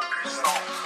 up your.